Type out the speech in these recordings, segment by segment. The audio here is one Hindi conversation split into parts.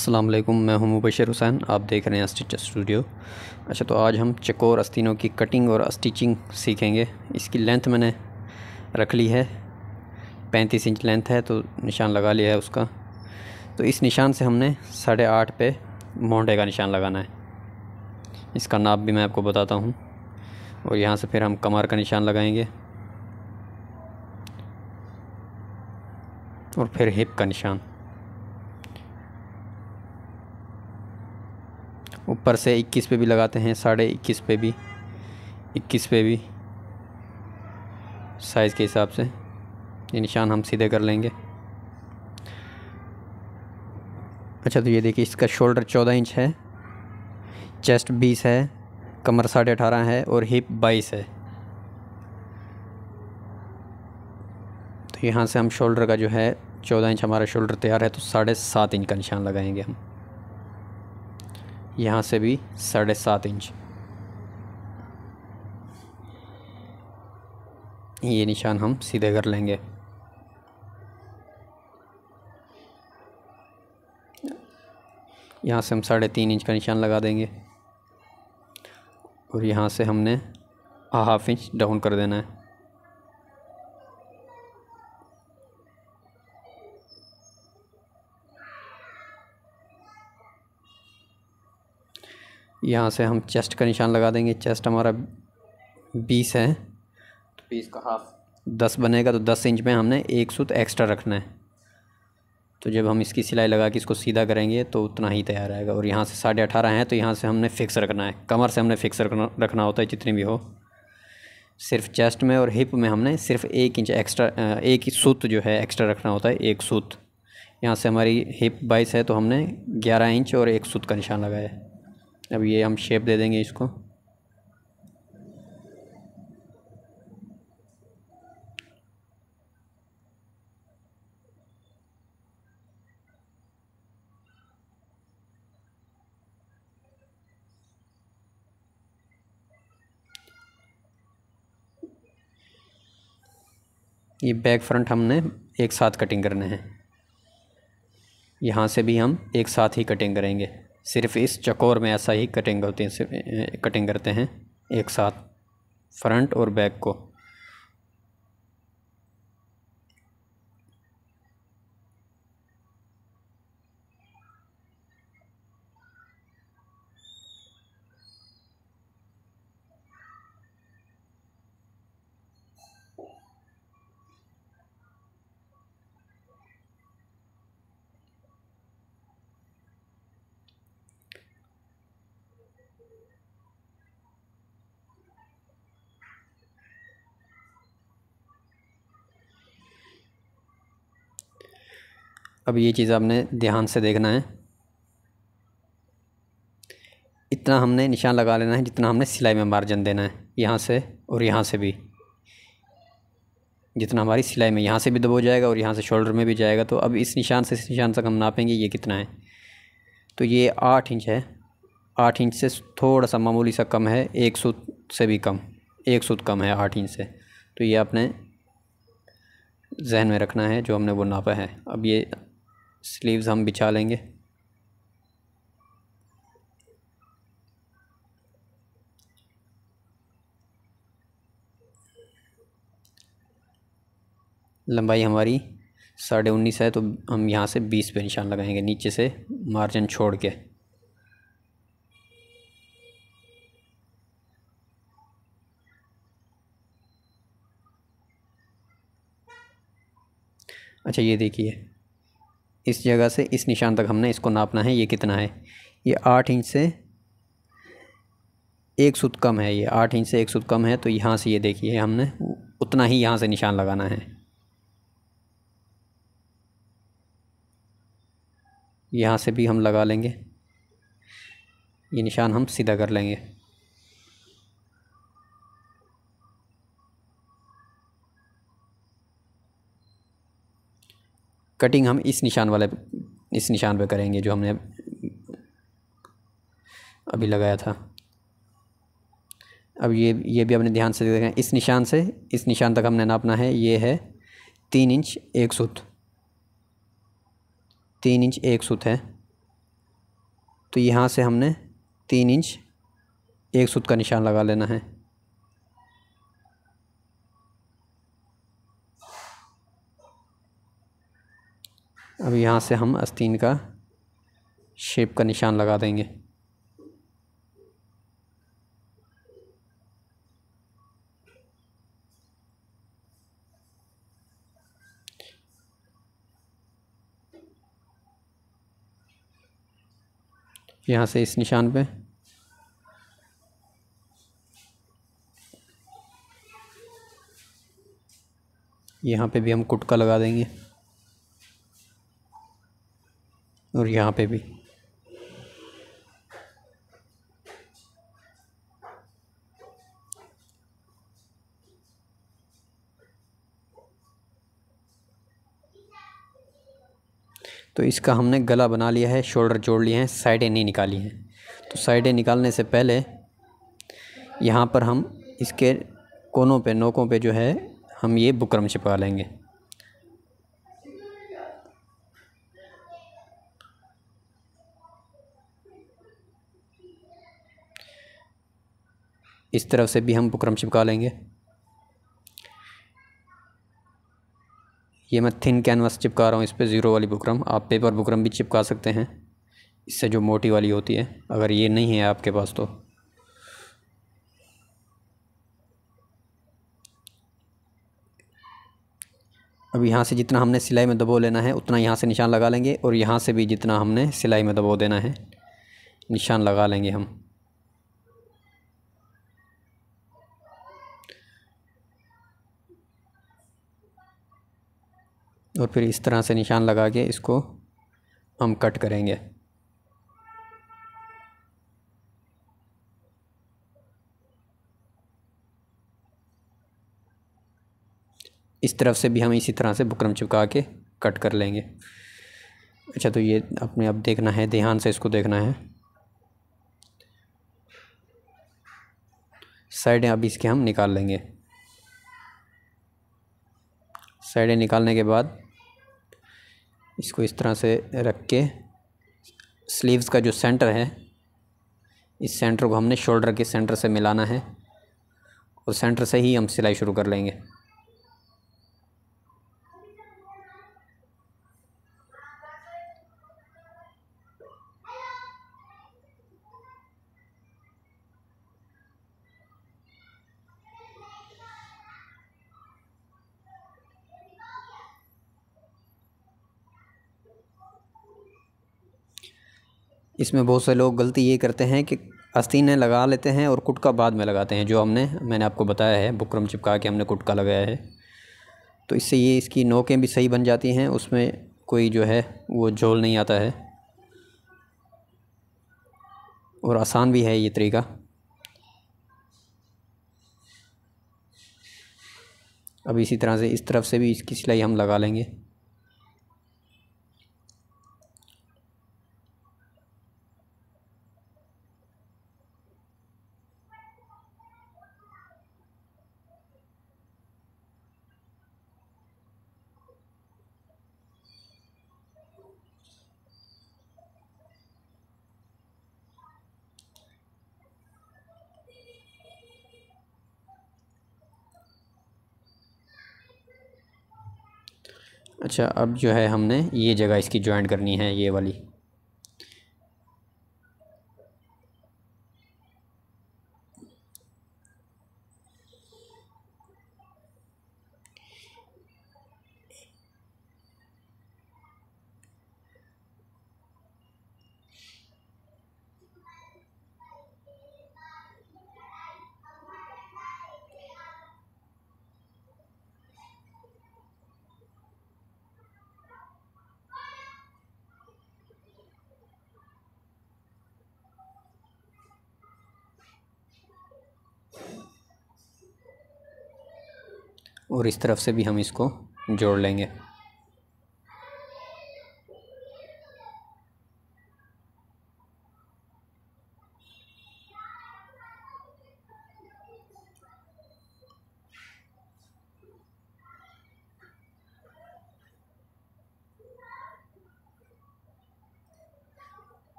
वालेकुम मैं हूँ मुबशर हुसैन, आप देख रहे हैं स्टिच स्टूडियो। अच्छा तो आज हम चकोर अस्तीनों की कटिंग और स्टिचिंग सीखेंगे। इसकी लेंथ मैंने रख ली है, पैंतीस इंच लेंथ है तो निशान लगा लिया है उसका। तो इस निशान से हमने साढ़े आठ पे मोहडे का निशान लगाना है। इसका नाप भी मैं आपको बताता हूँ, और यहाँ से फिर हम कमर का निशान लगाएँगे, और फिर हिप का निशान। ऊपर से इक्कीस पे भी लगाते हैं, साढ़े इक्कीस पे भी, इक्कीस पे भी साइज़ के हिसाब से। ये निशान हम सीधे कर लेंगे। अच्छा तो ये देखिए, इसका शोल्डर चौदह इंच है चेस्ट बीस है, कमर साढ़े अठारह है और हिप बाईस है। तो यहाँ से हम शोल्डर का जो है, चौदह इंच हमारा शोल्डर तैयार है तो साढ़े सात इंच का निशान लगाएँगे हम। यहाँ से भी साढ़े सात इंच। ये निशान हम सीधे कर लेंगे। यहाँ से हम साढ़े तीन इंच का निशान लगा देंगे। और यहाँ से हमने हाफ़ इंच डाउन कर देना है। यहाँ से हम चेस्ट का निशान लगा देंगे। चेस्ट हमारा बीस है। तो बीस का हाफ़ दस बनेगा तो दस इंच में हमने एक सूत एक्स्ट्रा रखना है। तो जब हम इसकी सिलाई लगा के इसको सीधा करेंगे तो उतना ही तैयार आएगा। और यहाँ से साढ़े अठारह हैं तो यहाँ से हमने फ़िक्स रखना है। कमर से हमने फ़िक्स रखना रखना होता है जितनी भी हो। सिर्फ़ चेस्ट में और हिप में हमने सिर्फ़ एक इंच एक्स्ट्रा एक ही सूत जो है एक्स्ट्रा रखना होता है एक सूत। यहाँ से हमारी हिप बाईस है तो हमने ग्यारह इंच और एक सूत का निशान लगाया है। अब ये हम शेप दे देंगे इसको। ये बैक फ्रंट हमने एक साथ कटिंग करने हैं। यहाँ से भी हम एक साथ ही कटिंग करेंगे। सिर्फ़ इस चकोर में ऐसा ही कटिंग होती है कटिंग करते हैं, एक साथ, फ्रंट और बैक को। अब ये चीज़ आपने ध्यान से देखना है। इतना हमने निशान लगा लेना है जितना हमने सिलाई में मार्जिन देना है, यहाँ से और यहाँ से भी। जितना हमारी सिलाई में यहाँ से भी दबो जाएगा और यहाँ से शोल्डर में भी जाएगा तो अब इस निशान से इस निशान तक हम नापेंगे, ये कितना है? तो ये आठ इंच है। आठ इंच से थोड़ा सा मामूली सा कम है, एक सूत से भी कम, एक सूत कम है आठ इंच से। तो ये आपने जहन में रखना है, जो हमने वो नापा है। अब ये स्लीव्स हम बिछा लेंगे। लंबाई हमारी साढ़े उन्नीस है तो हम यहाँ से बीस पे निशान लगाएँगे, नीचे से मार्जिन छोड़ के। अच्छा ये देखिए। इस जगह से इस निशान तक हमने इसको नापना है, ये कितना है? ये आठ इंच से एक सूत कम है, ये आठ इंच से एक सूत कम है तो यहाँ से ये देखिए हमने, उतना ही यहाँ से निशान लगाना है। यहाँ से भी हम लगा लेंगे। ये निशान हम सीधा कर लेंगे। कटिंग हम इस निशान वाले, इस निशान पे करेंगे जो हमने अभी लगाया था। अब ये ये भी अपने ध्यान से देखें इस निशान से, इस निशान तक हमने नापना है। ये है तीन इंच एक सूत। तीन इंच एक सूत है। तो यहाँ से हमने तीन इंच एक सूत का निशान लगा लेना है। अब यहाँ से हम अस्तीन का शेप का निशान लगा देंगे। यहाँ से इस निशान पे। यहाँ पे भी हम कुटका लगा देंगे। और यहाँ पे भी। तो इसका हमने गला बना लिया है, शोल्डर जोड़ लिए हैं, साइडें नहीं निकाली हैं। तो साइडें निकालने से पहले यहाँ पर हम इसके कोनों पे, नोकों पे जो है, हम ये बुकरम छिपा लेंगे। इस तरफ़ से भी हम बुकरम चिपका लेंगे। ये मैं थिन कैनवास चिपका रहा हूँ, इस पर ज़ीरो वाली बुकरम। आप पेपर बुकरम भी चिपका सकते हैं। इससे जो मोटी वाली होती है, अगर ये नहीं है आपके पास तो। अब यहाँ से जितना हमने सिलाई में दबो लेना है, उतना यहाँ से निशान लगा लेंगे और यहाँ से भी जितना हमने सिलाई में दबो देना है, निशान लगा लेंगे हम। और फिर इस तरह से निशान लगा के इसको हम कट करेंगे। इस तरफ़ से भी हम इसी तरह से बुकरम चिपका के कट कर लेंगे। अच्छा तो ये अपने अब देखना है, ध्यान से इसको देखना है। साइडें अब इसके हम निकाल लेंगे। साइडें निकालने के बाद इसको इस तरह से रख के स्लीव्स का जो सेंटर है, इस सेंटर को हमने शोल्डर के सेंटर से मिलाना है और सेंटर से ही हम सिलाई शुरू कर लेंगे। इसमें बहुत से लोग गलती ये करते हैं कि आस्तीनें लगा लेते हैं और कुटका बाद में लगाते हैं, जो हमने, मैंने आपको बताया है, बुकरम चिपका के हमने कुटका लगाया है। तो इससे ये, इसकी नोकें भी सही बन जाती हैं, उसमें कोई जो है, वो झोल नहीं आता है। और आसान भी है ये तरीका। अब इसी तरह से इस तरफ़ से भी इसकी सिलाई हम लगा लेंगे। अच्छा अब जो है हमने ये जगह इसकी जॉइंट करनी है ये वाली। और इस तरफ़ से भी हम इसको जोड़ लेंगे।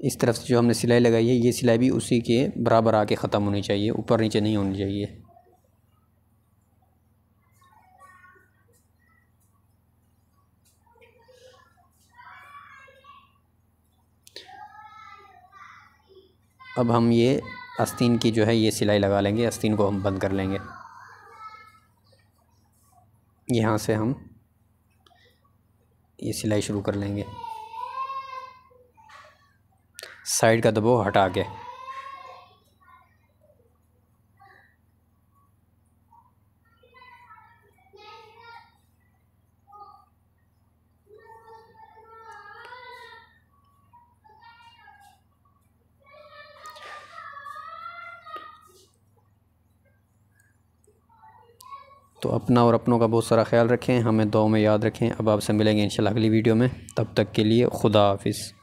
इस तरफ़ से जो हमने सिलाई लगाई है, ये सिलाई भी उसी के बराबर आके ख़त्म होनी चाहिए, ऊपर नीचे नहीं होनी चाहिए। अब हम ये आस्तीन की जो है, ये सिलाई लगा लेंगे आस्तीन को हम बंद कर लेंगे। यहाँ से हम ये सिलाई शुरू कर लेंगे। साइड का दबाव हटा के। तो अपना और अपनों का बहुत सारा ख्याल रखें, हमें दो में याद रखें। अब आपसे मिलेंगे इंशाल्लाह अगली वीडियो में। तब तक के लिए खुदा हाफिज़।